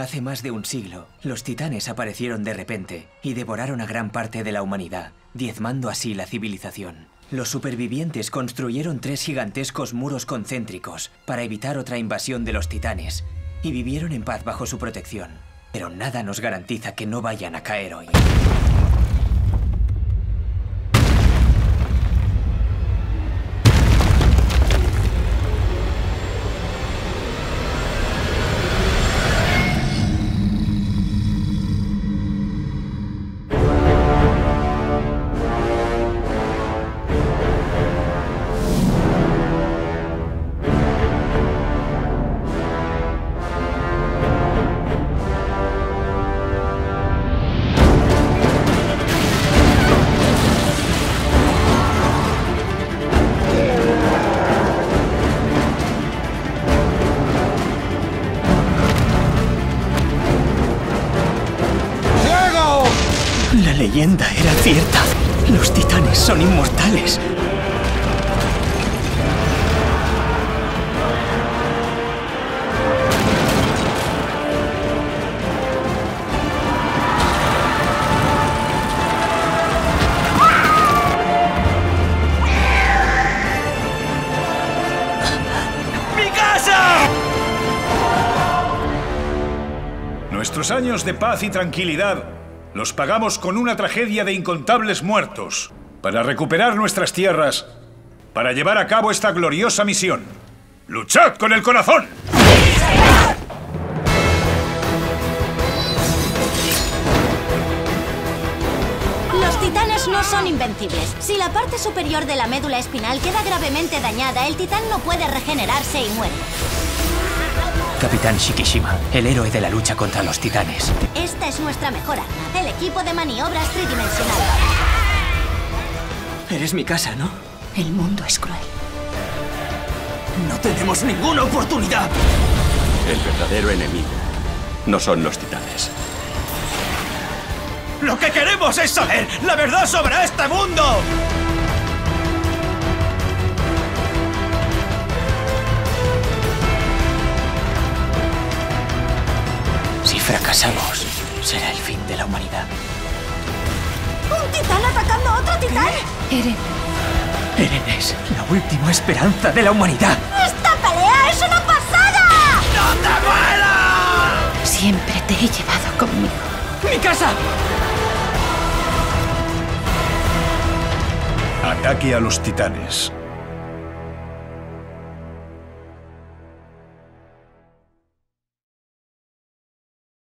Hace más de un siglo, los titanes aparecieron de repente y devoraron a gran parte de la humanidad, diezmando así la civilización. Los supervivientes construyeron tres gigantescos muros concéntricos para evitar otra invasión de los titanes y vivieron en paz bajo su protección. Pero nada nos garantiza que no vayan a caer hoy. La leyenda era cierta. Los titanes son inmortales. ¡Mi casa! Nuestros años de paz y tranquilidad los pagamos con una tragedia de incontables muertos para recuperar nuestras tierras, para llevar a cabo esta gloriosa misión. ¡Luchad con el corazón! Los titanes no son invencibles. Si la parte superior de la médula espinal queda gravemente dañada, el titán no puede regenerarse y muere. Capitán Shikishima, el héroe de la lucha contra los titanes. Esta es nuestra mejor arma, el equipo de maniobras tridimensional. Eres mi casa, ¿no? El mundo es cruel. No tenemos ninguna oportunidad. El verdadero enemigo no son los titanes. Lo que queremos es saber la verdad sobre este mundo. Fracasamos, será el fin de la humanidad. ¿Un titán atacando a otro titán? Eren, Eren es la última esperanza de la humanidad. ¡Esta pelea es una pasada! siempre te he llevado conmigo. ¡Mi casa! Ataque a los titanes.